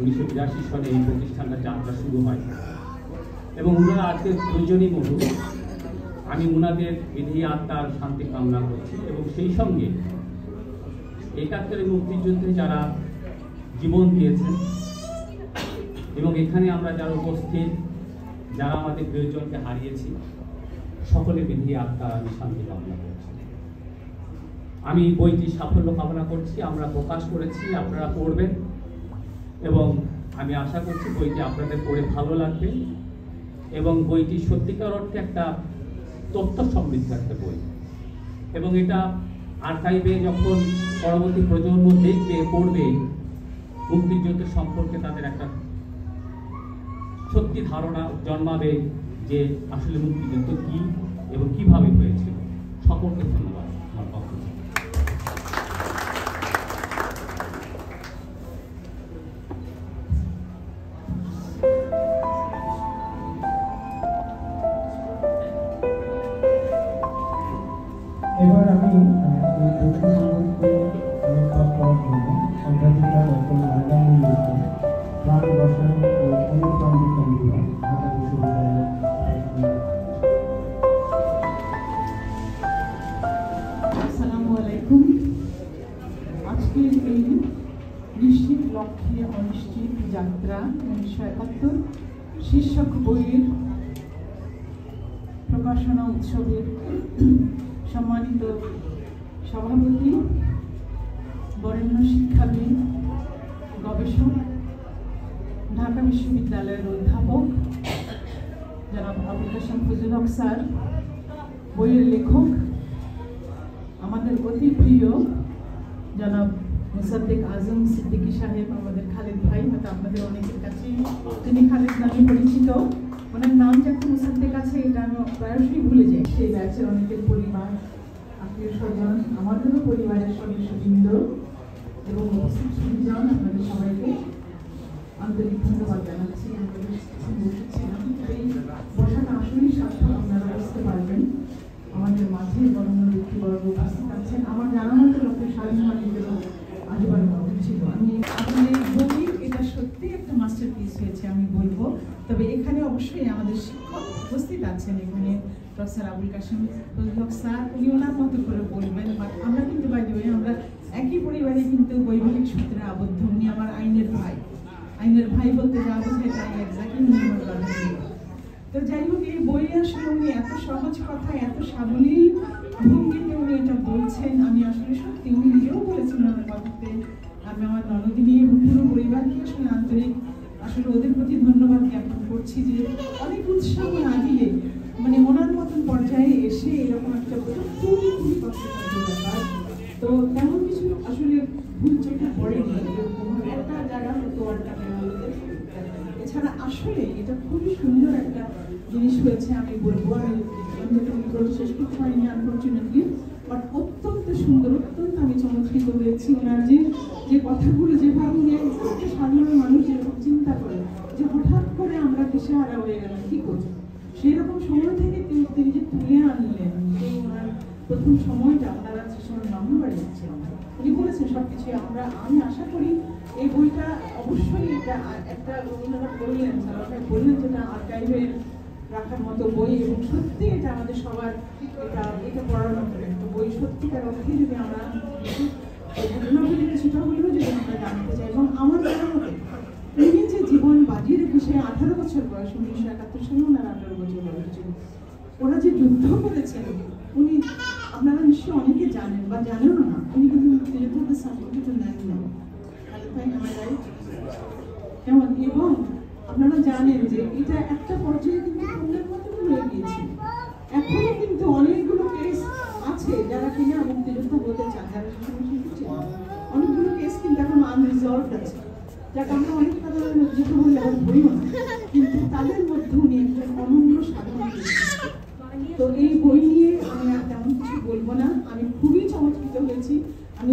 উনিশশো বিরাশি সালে এই প্রতিষ্ঠানটা যাত্রা শুরু হয়। এবং ওনারা আজকে দুজনই মধু আমি ওনাদের বিধি, আত্মার শান্তি কামনা করছি এবং সেই সঙ্গে একাত্তরের মুক্তিযুদ্ধে যারা জীবন দিয়েছেন এবং এখানে আমরা যারা উপস্থিত, যারা আমাদের প্রিয়জনকে হারিয়েছি সকলে বিধি, আত্মার আমি শান্তি কামনা করছি। আমি বইটি সাফল্য কামনা করছি, আমরা প্রকাশ করেছি, আপনারা পড়বেন। এবং আমি আশা করছি বইটি আপনাদের পড়ে ভালো লাগবে এবং বইটি সত্যিকার অর্থে একটা তথ্য সমৃদ্ধ একটা বই। এবং এটা আর্কাইভে যখন পরবর্তী প্রজন্ম দেখবে, পড়বে, মুক্তিযুদ্ধ সম্পর্কে তাদের একটা সত্যি ধারণা জন্মাবে যে আসলে মুক্তিযুদ্ধ কি এবং কীভাবে হয়েছিল। সকলকে ধন্যবাদ। লক্ষ্যে অনিশ্চিত যাত্রা উনিশশো একাত্তর শীর্ষক বইয়ের প্রকাশনা উৎসবের সম্মানিত সভাপতি, বরেণ্য শিক্ষাবিদ, গবেষক, ঢাকা বিশ্ববিদ্যালয়ের অধ্যাপক, জনাব আবুল কাসেম ফজল হক স্যার, বইয়ের লেখক, আমাদের অতি প্রিয় জনাব মুসাদ্দেক আজম সিদ্দিকী সাহেব আমাদের খালেদ ভাই হয়তো আপনাদের অনেকের কাছে তিনি খালেদ নামে পরিচিত। ওনার নাম যে একটা মুসাদ্দেক আছে এটা আমি প্রায়শই ভুলে যাই। সেই ব্যাচের অনেকের পরিবার আত্মীয় স্বজন আমাদেরও পরিবারের সদস্যবৃন্দ এবং উপস্থিত সুবিধান আপনাদের সবাইকে আন্তরিক ধন্যবাদ জানাচ্ছি আমাদের বসেছিলাম এই বসাটা আসলেই সার্থক আপনারা বুঝতে পারবেন। আমাদের মাঝে বরণ্য ব্যক্তিবর্গ উপস্থিত আছেন। আমার জানা মতো ডক্টর স্বাধীন মালিকেরও আসবার কথা ছিল আমি আপনাদের বই এটা সত্যি একটা মাস্টার পিস হয়েছে আমি বলব তবে এখানে অবশ্যই আমাদের শিক্ষক উপস্থিত আছেন এখানে প্রফেসর আবুল কাসেম ফজলক স্যার উনি ওনার মতো করে বলবেন বাট আমরা কিন্তু বাই আমরা একই পরিবারে কিন্তু বৈবাহিক সূত্রে আবদ্ধ উনি আমার আইনের ভাই আইনের ভাই বলতে যা বোঝায় তাই একজাক্টলি নির্ভর করেন তো যাই হোক, এই বই আসলে উনি এত সহজ কথা, এত সাবলীল উনি এটা বলছেন, আমি আসলে সত্যি উনি নিজেও বলেছেন ওনার কথাতে। আমি আমার ননদিনী এবং পুরো পরিবারকে আসলে আন্তরিক, আসলে ওদের প্রতি ধন্যবাদ জ্ঞাপন করছি যে অনেক উৎসাহ লাগিয়ে মানে ওনার মতন পর্যায়ে এসে এরকম একটা বই খুবই খুবই কষ্টসাধ্য ব্যাপার। তো তেমন কিছু আসলে ভুল চোখে পড়েনি। একটা জায়গা হতো আটটা এছাড়া আসলে এটা খুবই সুন্দর একটা জিনিস হয়েছে, আমি বলব। আমি শেষ করতে পারিনি আনফর্চুনেটলি বাট অত্যন্ত সুন্দর, অত্যন্ত আমি চমৎকৃত হয়েছি। ওনার যে যে কথাগুলো যেভাবে উনি একটা সাধারণ মানুষ যেরকম চিন্তা করে, যে হঠাৎ করে আমরা দিশেহারা হয়ে গেলাম, কি করব? সেই রকম সময় থেকে তিনি তিনি যে তুলে আনলেন এই ওনার প্রথম সময়টা ওনারা যে সময় নভেম্বরে যাচ্ছেন উনি বলেছেন সবকিছু আমরা, আমি আশা করি এই বইটা অবশ্যই এটা, একটা ওনারা বললেন স্যার বললেন যেটা আর্কাইভের রাখার মতো বই এবং সত্যি এটা আমাদের সবার এটা এটা পড়ানো একটা বই। সত্যিকার অর্থে যদি আমরা ঘটনাগুলি কিছুটা হলেও যদি আমরা জানতে চাই, এবং আমার জানা মতে উনি যে জীবন বাজিয়ে রেখে সে আঠারো বছর বয়স, উনিশশো একাত্তর সালে ওনার আঠারো বছর বয়স ছিল ওরা যে যুদ্ধ করেছেন, উনি আপনারা নিশ্চয়ই অনেকে জানেন বা জানেনও না, উনি কিন্তু মুক্তিযুদ্ধের সার্টিফিকেটও নেন না যেমন এবং আপনারা জানেন যে এটা একটা পর্যায়ে কিন্তু পণ্যের মতো রয়ে গিয়েছে। এখনও কিন্তু অনেকগুলো কেস আছে যারা কিনা মুক্তিযুদ্ধ বলতে চান যারা অনেকগুলো কেস কিন্তু এখন আনরিজলভড আছে। যাকে আমরা অনেক সাধারণ মুক্তিযুদ্ধ বলে আবার বলিও কিন্তু তাদের মধ্যে উনি একজন অনন্য সাধারণ তো এই বই নিয়ে আমি আর তেমন কিছু বলব না। আমি খুবই চমৎকৃত হয়েছি। আমি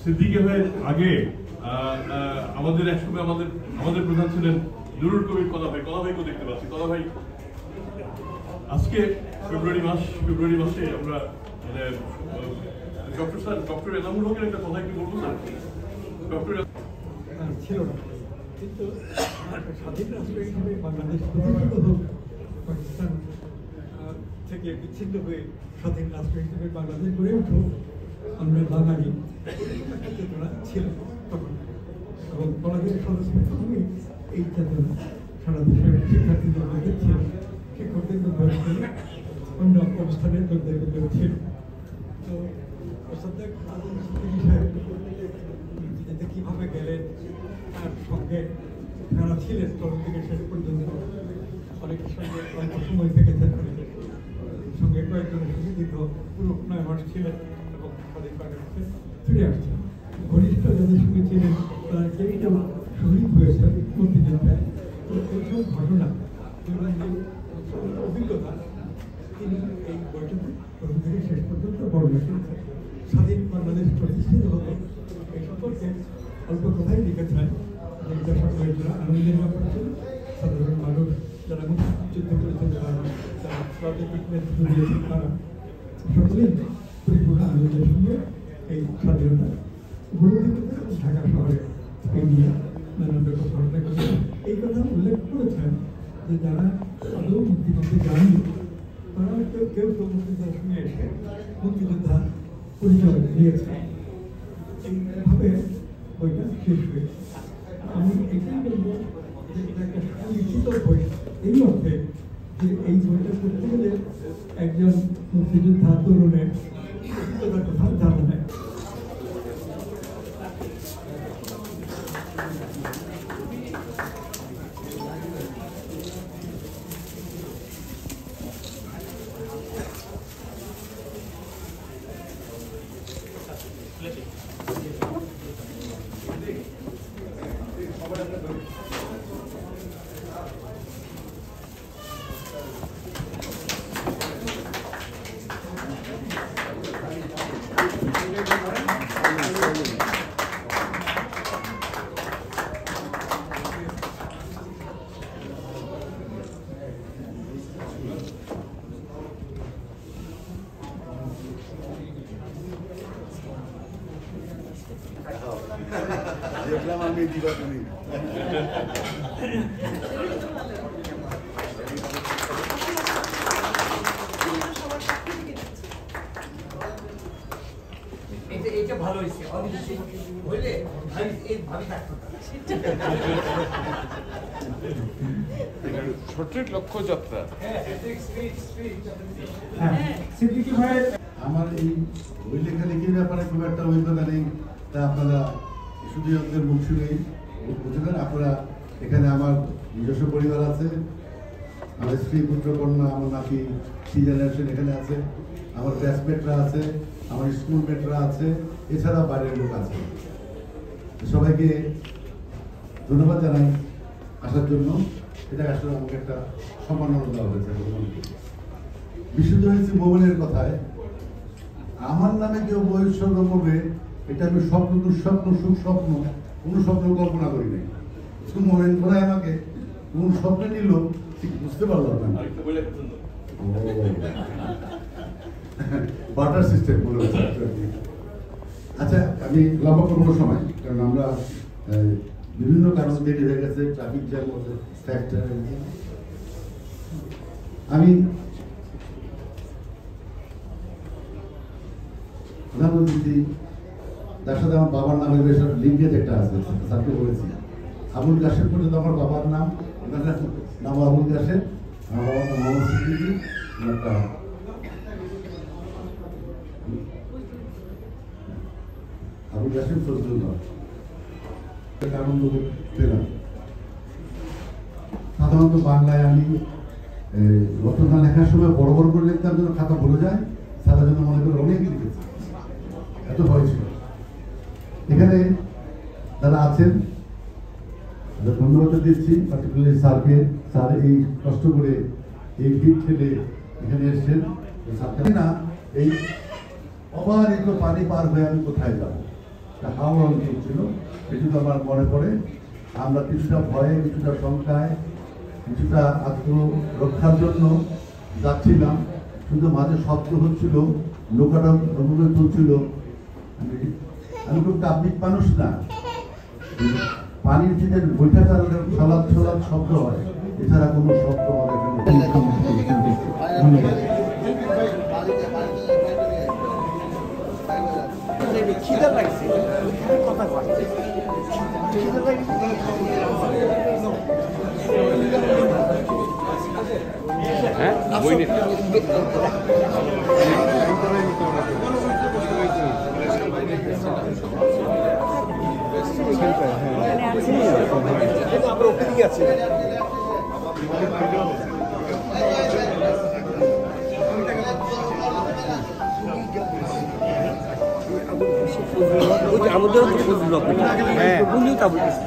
সিদ্দিকি ভাই আগে আমাদের একসময় আমাদের আমাদের প্রধান ছিলেন নুরুল কবির কলা ভাই কলা ভাইকেও দেখতে পাচ্ছি। কলা ভাই আজকে ফেব্রুয়ারি মাস, ফেব্রুয়ারি মাসে আমরা মানে ডক্টর স্যার, ডক্টর এনামুল হকের একটা কথা কি বলব স্যার। ডক্টর ছিল হোক, পাকিস্তান থেকে বিচ্ছিন্ন হয়ে স্বাধীন রাষ্ট্র হিসেবে বাংলাদেশ গড়ে উঠুক আমরা বাঙালি। চেতনা ছিল তখন। এবং কলেজের সদস্য প্রথমেই এই চেতনা সারা দেশের শিক্ষার্থীদের মধ্যে ছিল, শিক্ষকদের অন্য অবস্থানের লোকদের মধ্যে ছিল। তো বিদেশে কীভাবে গেলেন, তার সঙ্গে যারা ছিলেন তখন থেকে শেষ পর্যন্ত অনেকের সঙ্গে অল্প সময় অনেকের সঙ্গে কয়েকজনের সঙ্গে দীর্ঘ পুরো নয় মাস ছিলেন। ফিরে আসছেন ঘনিষ্ঠ যাদের সঙ্গে ছিলেন তারা কেউ কেউ শহীদ হয়েছেন মুক্তিযোদ্ধায় তো এইসব ঘটনা অভিজ্ঞতা তিনি এই বইটাতে প্রথম থেকে শেষ পর্যন্ত বর্ণনা করেছেন স্বাধীন বাংলাদেশ প্রতিষ্ঠিত হতো এই সম্পর্কে অল্প কথাই লিখেছেন যে এটা সকলের জন্য আনন্দের ব্যাপার ছিল সাধারণ মানুষ, যারা মুক্তিযুদ্ধ করেছেন তারা তারা সকলেই পরিপূর্ণ আনন্দের সঙ্গে এই স্বাধীনতা উপলব্ধি করতে ঢাকা শহরে এই নানান রকম ঘটনা ঘটেছে এই কথা উল্লেখ করেছেন যে যারা আদৌ মুক্তিযুদ্ধে যাননি তারা কেউ কেউ কেউ মুক্তিযোদ্ধার সঙ্গে এসে মুক্তিযোদ্ধা পরিচয় দিয়েছে এইভাবে বইটা শেষ হয়েছে আমি এটাই বলব যে এটা একটা সুলিখিত বই এই অর্থে যে এই বইটা পড়তে গেলে একজন মুক্তিযোদ্ধা তরুণের অভিজ্ঞতার কথা জানা নেয় দেখলাম আমি দিবা তুমি এটা এটা ভালো হয়েছে হইলে এই ভাবি থাকতো না। লক্ষ্য যাত্রা। হ্যাঁ সিদ্দিকি ভাইয়ের আমার এই বই লেখালেখির ব্যাপারে খুব একটা অভিজ্ঞতা নেই তা আপনারা স্টুডিওদের মুখ শুনেই বুঝলেন আপনারা এখানে আমার নিজস্ব পরিবার আছে। আমার স্ত্রী, পুত্র, কন্যা, আমার নাতি থ্রি জেনারেশন এখানে আছে। আমার ব্যাচমেটরা আছে, আমার স্কুল মেটরা আছে, এছাড়া বাইরের লোক আছে। সবাইকে ধন্যবাদ জানাই আসার জন্য। এটা আসলে আমাকে একটা সম্মাননা দেওয়া হয়েছে বিশুদ্ধ হয়েছে মোবাইলের কথায়। আমার নামে কেউ উৎসর্গ করবে এটা আমি স্বপ্ন দুঃস্বপ্ন সুখ স্বপ্ন কোনো স্বপ্ন কল্পনা করি নাই। শুধু মোবাইল ধরে আমাকে কোন স্বপ্নে নিল ঠিক বুঝতে পারলাম না। বাটার সিস্টেম বলে আচ্ছা আমি লম্বা করব সময় কারণ আমরা বিভিন্ন কারণ দেরি হয়ে গেছে ট্রাফিক জ্যাম ফ্যাক্টর আমি প্রধানমন্ত্রী তার সাথে আমার বাবার নামের বেশ লিঙ্কেজ একটা আছে, স্যারকে বলেছি। আবুল কাশেম পর্যন্ত আমার বাবার নাম নাম আবুল কাশেম, আমার বাবার নাম মোহাম্মদ সিদ্দিকী ওনারটা আবুল কাশেম ফজলুল্লাহ আনন্দ পেলাম। সাধারণত বাংলায় আমি রচনা লেখার সময় বড় বড় করে লিখতাম, যেন খাতা ভরে যায় সারা জন্য মনে করে অনেকই লিখেছি। এত ভয় ছিল। এখানে যারা আছেন ধন্যবাদ দিচ্ছি পার্টিকুলারলি স্যারকে। স্যার এই কষ্ট করে এই ভিড় ঠেলে এখানে এসছেন। না এই অবারিত পানি পার হয়ে আমি কোথায় যাব? তা হাওড়া অঞ্চল ছিল, সেটি তো আমার মনে পড়ে। আমরা কিছুটা ভয়ে, কিছুটা শঙ্কায়, কিছুটা আত্মরক্ষার জন্য যাচ্ছিলাম। শুধু মাঝে শব্দ হচ্ছিল, নৌকাটা নৌকা তুলছিল আমি খুব কাব্যিক মানুষ না। পানির থেকে বৈঠা চালানোর ছলাৎ ছলাৎ শব্দ হয়, এছাড়া কোনো শব্দ ধন্যবাদ খিদা লাগছে কথা আমরা ওখানে গেছি আমাদের হ্যাঁ উনিও তা বলতেছে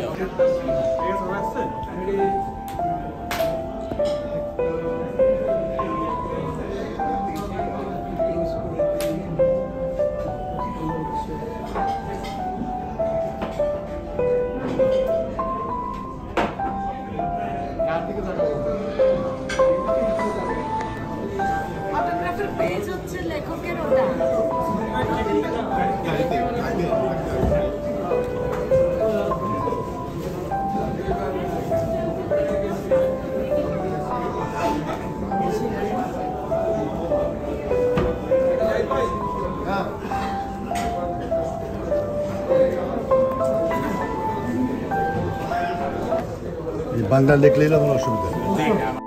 অটোগ্রাফের বাংলা লিখলেই আমার অসুবিধা